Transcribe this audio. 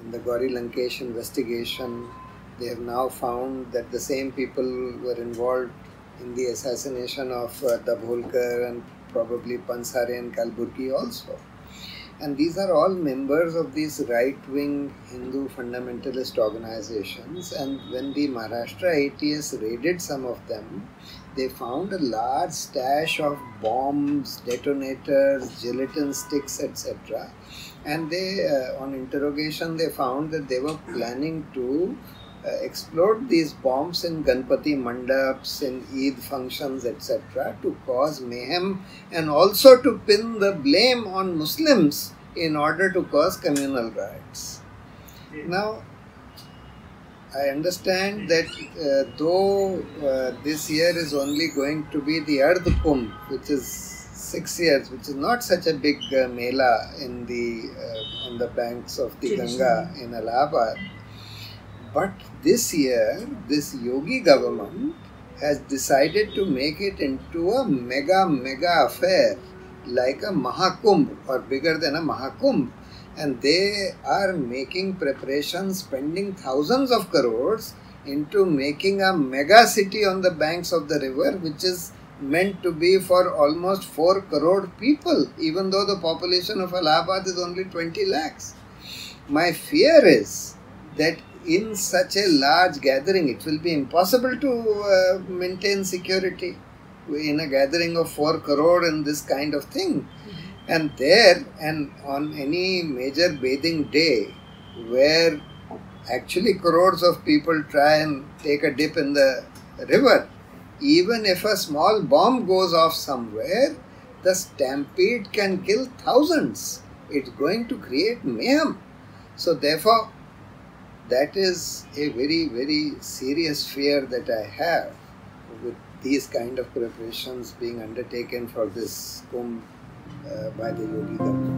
in the Gauri Lankesh investigation, they have now found that the same people were involved in the assassination of uh, Dabholkar and probably Pansare and Kalburgi also. And these are all members of these right wing Hindu fundamentalist organizations. And when the Maharashtra ATS raided some of them, they found a large stash of bombs, detonators, gelatin sticks, etc. And they, uh, on interrogation, they found that they were planning to uh, explode these bombs in Ganpati mandaps, in Eid functions, etc., to cause mayhem and also to pin the blame on Muslims in order to cause communal riots. Now, I understand that uh, though uh, this year is only going to be the Ardh Kumbh, which is six years, which is not such a big uh, mela in the uh, on the banks of the Ganga in Allahabad but this year, this Yogi government has decided to make it into a mega, mega affair like a Mahakumbh or bigger than a Mahakumbh. And they are making preparations, spending thousands of crores into making a mega city on the banks of the river, which is meant to be for almost 4 crore people, even though the population of Allahabad is only 20 lakhs. My fear is that in such a large gathering, it will be impossible to uh, maintain security in a gathering of 4 crore and this kind of thing. Mm-hmm. And there, and on any major bathing day, where actually crores of people try and take a dip in the river, even if a small bomb goes off somewhere, the stampede can kill thousands. It's going to create mayhem. So, therefore, that is a very, very serious fear that I have with these kind of preparations being undertaken for this Kumbh uh, by the Yogi government.